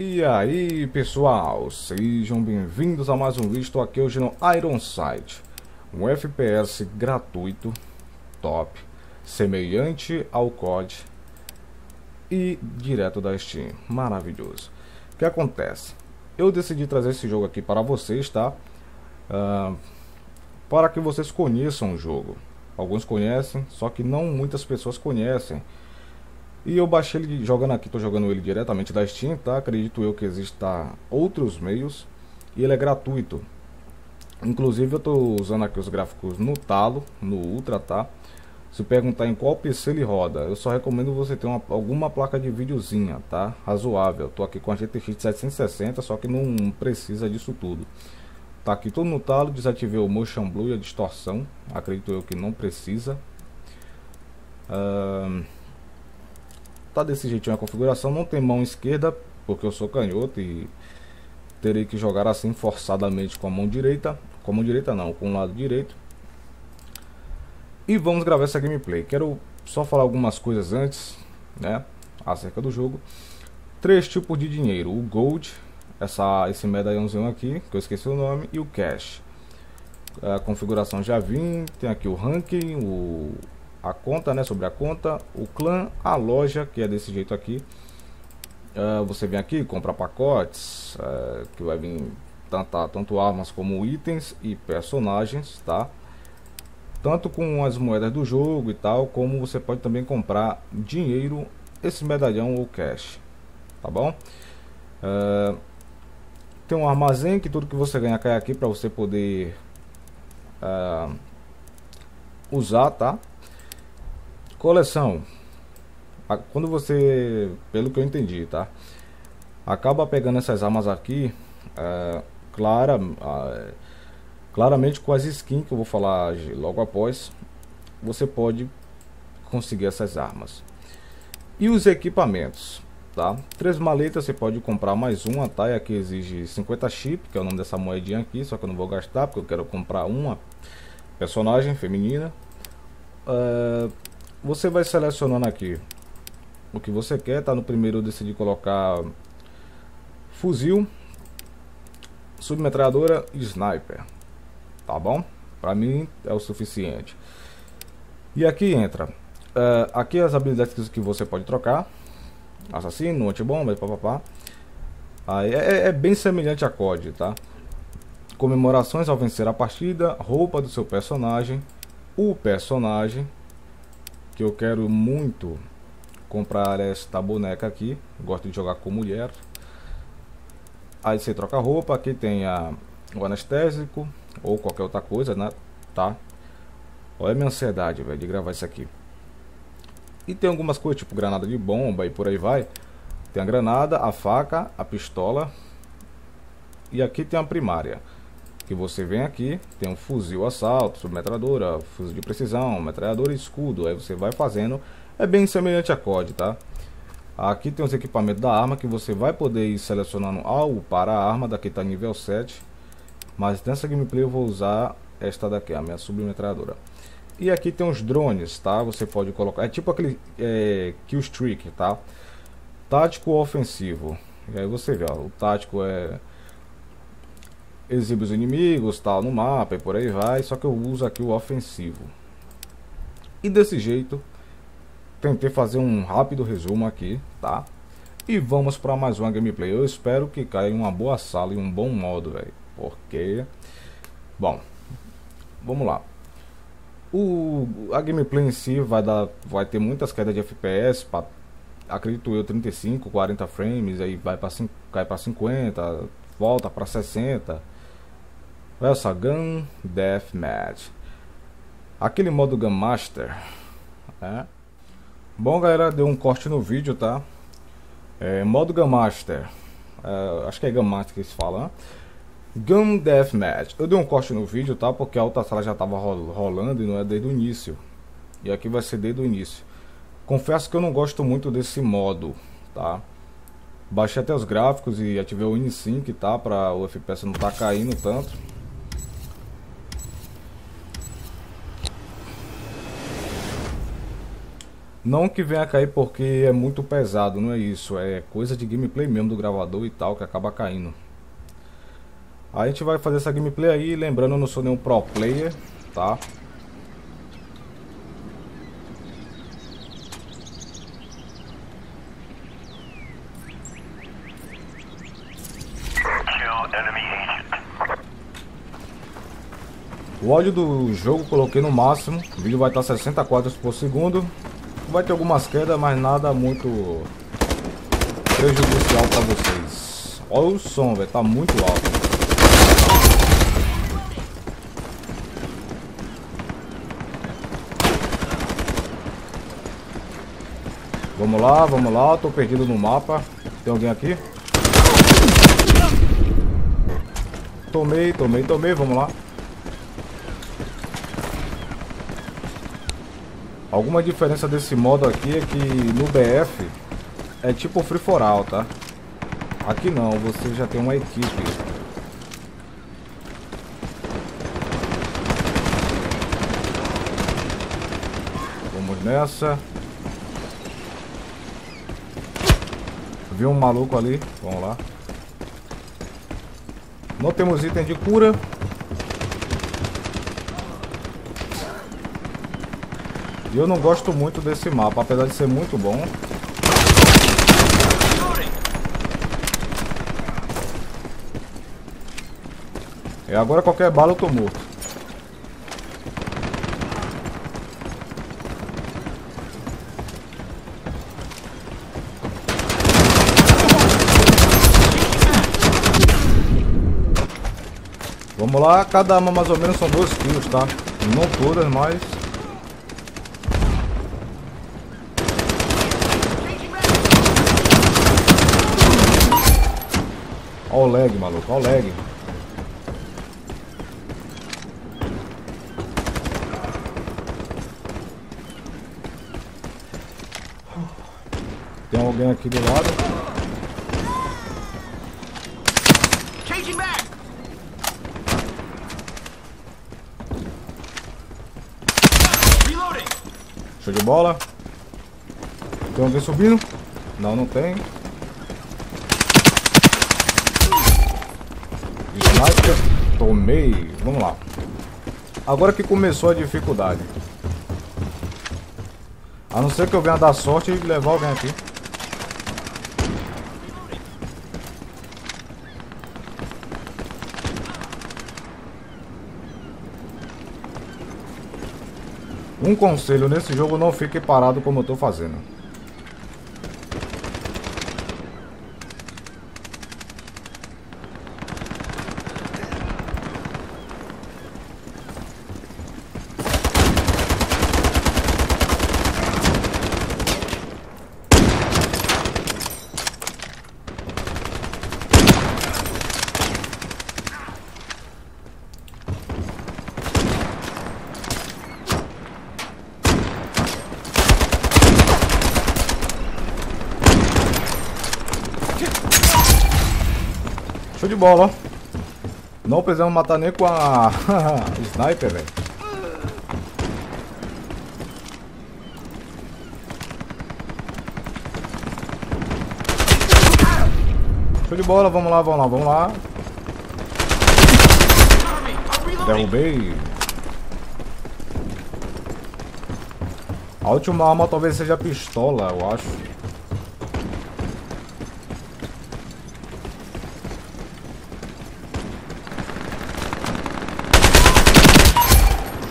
E aí pessoal, sejam bem-vindos a mais um vídeo, estou aqui hoje no Ironside Um FPS gratuito, top, semelhante ao COD E direto da Steam, maravilhoso O que acontece? Eu decidi trazer esse jogo aqui para vocês, tá? Uh, para que vocês conheçam o jogo Alguns conhecem, só que não muitas pessoas conhecem e eu baixei ele jogando aqui, tô jogando ele diretamente da Steam, tá? Acredito eu que exista outros meios. E ele é gratuito. Inclusive eu tô usando aqui os gráficos no talo, no Ultra, tá? Se perguntar em qual PC ele roda, eu só recomendo você ter uma, alguma placa de videozinha, tá? Razoável. Tô aqui com a GTX 760, só que não precisa disso tudo. Tá aqui todo no talo, desativei o Motion Blue e a distorção. Acredito eu que não precisa. Uh, tá desse jeitinho a configuração, não tem mão esquerda, porque eu sou canhoto e terei que jogar assim forçadamente com a mão direita, com a mão direita não, com o lado direito. E vamos gravar essa gameplay. Quero só falar algumas coisas antes, né, acerca do jogo. Três tipos de dinheiro, o Gold, essa, esse medalhãozinho aqui, que eu esqueci o nome, e o Cash. A configuração já vim, tem aqui o ranking, o a conta, né, sobre a conta, o clã, a loja, que é desse jeito aqui. Uh, você vem aqui, compra pacotes, uh, que vai vir tanto, tanto armas como itens e personagens, tá? Tanto com as moedas do jogo e tal, como você pode também comprar dinheiro, esse medalhão ou cash, tá bom? Uh, tem um armazém que tudo que você ganha cai aqui para você poder usar, tá? Coleção. Quando você, pelo que eu entendi, tá? Acaba pegando essas armas aqui, é, clara, é, claramente com as skins que eu vou falar logo após, você pode conseguir essas armas. E os equipamentos, tá? Três maletas você pode comprar mais uma, tá? E aqui exige 50 chip, que é o nome dessa moedinha aqui, só que eu não vou gastar porque eu quero comprar uma personagem feminina. Uh, você vai selecionando aqui o que você quer, tá? No primeiro eu decidi colocar fuzil, submetralhadora e sniper, tá bom? Para mim é o suficiente. E aqui entra, uh, aqui as habilidades que você pode trocar, assassino, antibomba, papapá. Aí é, é bem semelhante a COD, tá? Comemorações ao vencer a partida, roupa do seu personagem, o personagem, que eu quero muito comprar esta boneca aqui. Gosto de jogar com mulher. Aí você troca a roupa, aqui tem a, o anestésico ou qualquer outra coisa, né? Tá? Olha a minha ansiedade, velho, de gravar isso aqui. E tem algumas coisas, tipo granada de bomba e por aí vai. Tem a granada, a faca, a pistola. E aqui tem a primária que você vem aqui, tem um fuzil assalto, submetralhadora, fuzil de precisão, metralhadora e escudo. Aí você vai fazendo, é bem semelhante a COD, tá? Aqui tem os equipamentos da arma que você vai poder ir selecionando algo para a arma, daqui tá nível 7. Mas nessa gameplay eu vou usar esta daqui, a minha submetralhadora. E aqui tem os drones, tá? Você pode colocar, é tipo aquele é, kill streak, tá? Tático ofensivo. E aí você vê, ó, o tático é exibe os inimigos, tal, no mapa e por aí vai, só que eu uso aqui o ofensivo. E desse jeito, tentei fazer um rápido resumo aqui, tá? E vamos para mais uma gameplay. Eu espero que caia uma boa sala e um bom modo, velho. Porque... Bom, vamos lá. O, a gameplay em si vai, dar, vai ter muitas quedas de FPS, pra, acredito eu, 35, 40 frames, aí vai para cai para 50, volta para 60 Olha só, Gun Deathmatch. Aquele modo Gun Master. É. Bom, galera, deu um corte no vídeo, tá? É, modo Gun Master. É, acho que é Gun Master que se fala, né? Gun Deathmatch. Eu dei um corte no vídeo, tá? Porque a outra sala já tava rolando e não é desde o início. E aqui vai ser desde o início. Confesso que eu não gosto muito desse modo, tá? Baixei até os gráficos e ativei o InSync, tá? Para o FPS não tá caindo tanto. Não que venha cair porque é muito pesado, não é isso. É coisa de gameplay mesmo do gravador e tal que acaba caindo. A gente vai fazer essa gameplay aí, lembrando eu não sou nenhum pro player, tá? O áudio do jogo coloquei no máximo, o vídeo vai estar 60 quadros por segundo. Vai ter algumas quedas, mas nada muito prejudicial para vocês. Olha o som, velho, tá muito alto. Vamos lá, vamos lá, tô perdido no mapa. Tem alguém aqui? Tomei, tomei, tomei, vamos lá. Alguma diferença desse modo aqui é que no BF é tipo free for all, tá? Aqui não, você já tem uma equipe. Vamos nessa. Vi um maluco ali, vamos lá. Não temos item de cura. E eu não gosto muito desse mapa, apesar de ser muito bom. E agora qualquer bala eu tô morto. Vamos lá, cada arma mais ou menos são 2 kills, tá? Não todas, mas Olha o lag, maluco. Olha o lag. Tem alguém aqui do lado. Show de bola. Tem alguém subindo? Não, não tem. Sniper. Tomei. Vamos lá. Agora que começou a dificuldade. A não ser que eu venha dar sorte e levar alguém aqui. Um conselho, nesse jogo não fique parado como eu estou fazendo. De bola, ó. Não precisamos matar nem com a sniper, velho. Show de bola, vamos lá, vamos lá, vamos lá. Derrubei. A última arma talvez seja a pistola, eu acho.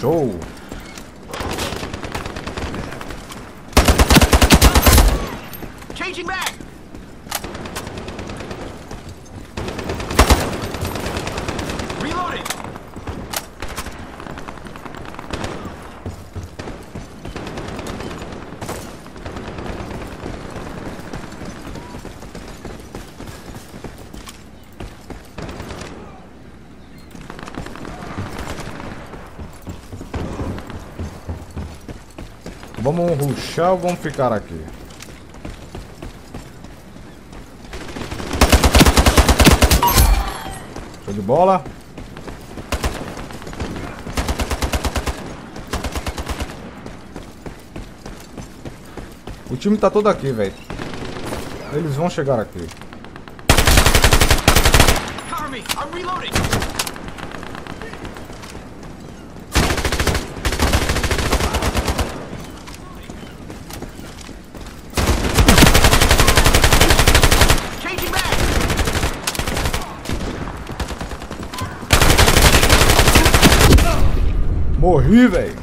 Show! Vamos ruxar ou vamos ficar aqui? Show de bola. O time tá todo aqui, velho. Eles vão chegar aqui. Cover me! I'm reloading! Morri, velho.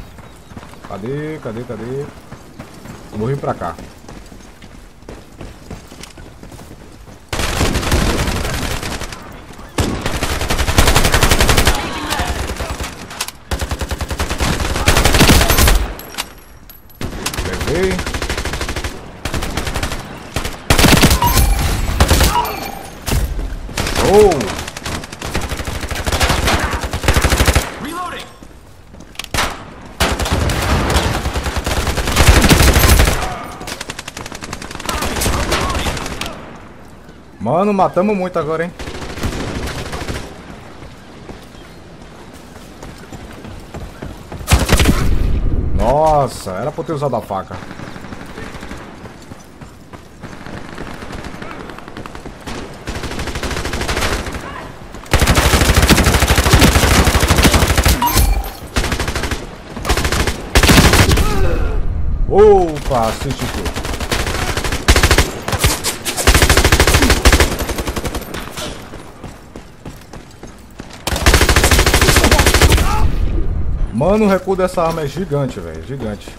Cadê, cadê, cadê? Morri pra cá. Peguei. Oh! Reloading! Mano, matamos muito agora, hein? Nossa, era pra eu ter usado a faca. Opa, assiste tudo. Mano, o recuo dessa arma é gigante, velho. Gigante.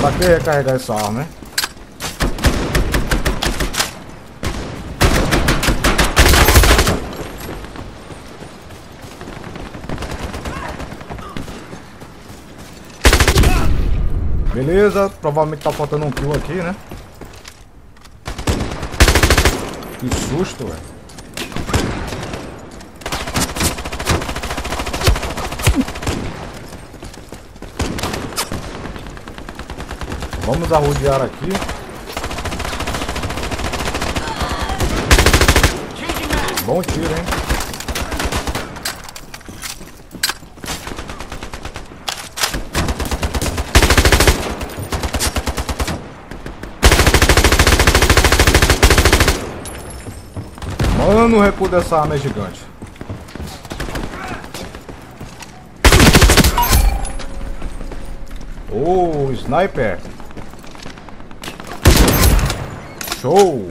Pra que recarregar essa arma, né? Beleza, provavelmente tá faltando um kill aqui, né? Que susto, velho. Vamos arrodear aqui. Bom tiro, hein? Mano, o recuo dessa arma é gigante. Oh, sniper. Show.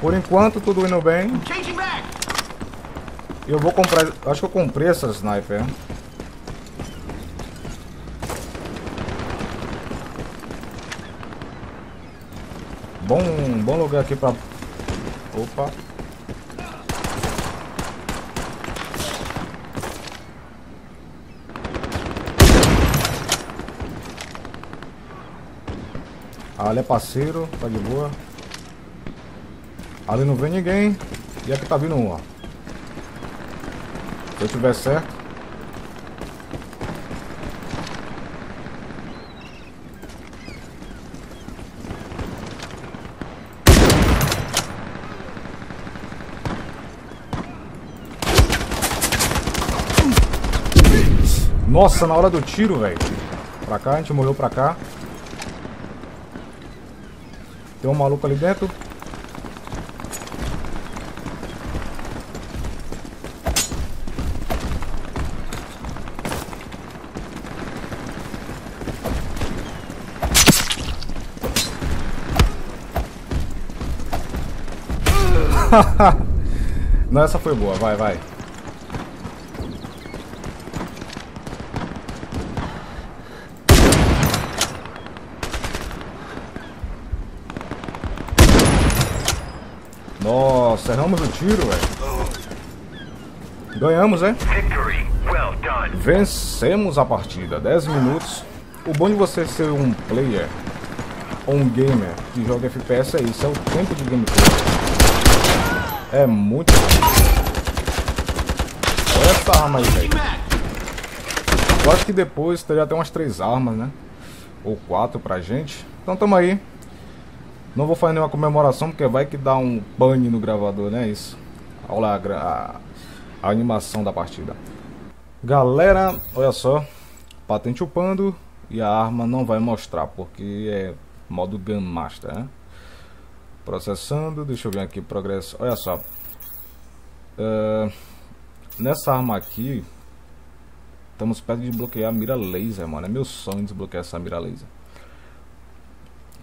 Por enquanto, tudo indo bem. Changing back! Eu vou comprar. Acho que eu comprei essa sniper. Bom, bom lugar aqui pra. Opa. Ali é parceiro, tá de boa. Ali não vem ninguém. E aqui tá vindo um, ó. Se eu tiver certo. Nossa, na hora do tiro, velho. Pra cá, a gente morreu pra cá. Tem um maluco ali dentro. Não, essa foi boa. Vai, vai. Nossa, erramos o tiro, velho. Ganhamos, done. Vencemos a partida. 10 minutos. O bom de você ser um player ou um gamer que joga FPS é isso, é o tempo de gameplay. É muito. Olha essa arma aí, velho. Eu acho que depois teria até umas três armas, né? Ou quatro pra gente. Então tamo aí. Não vou fazer nenhuma comemoração, porque vai que dá um pane no gravador, né? Isso. Olha a, a- a animação da partida. Galera, olha só. Patente upando. E a arma não vai mostrar, porque é modo Gun Master, né? Processando, deixa eu ver aqui, progresso. Olha só. Ah, nessa arma aqui, estamos perto de desbloquear a mira laser, mano. É meu sonho desbloquear essa mira laser.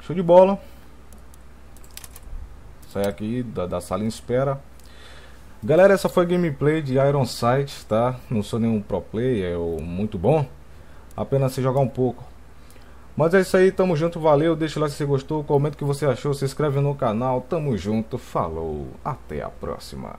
Show de bola. Sai aqui da, da sala em espera. Galera, essa foi a gameplay de Iron Sight, tá? Não sou nenhum pro player ou muito bom. Apenas se jogar um pouco. Mas é isso aí, tamo junto, valeu. Deixa lá se você gostou, comenta o que você achou, se inscreve no canal. Tamo junto, falou, até a próxima.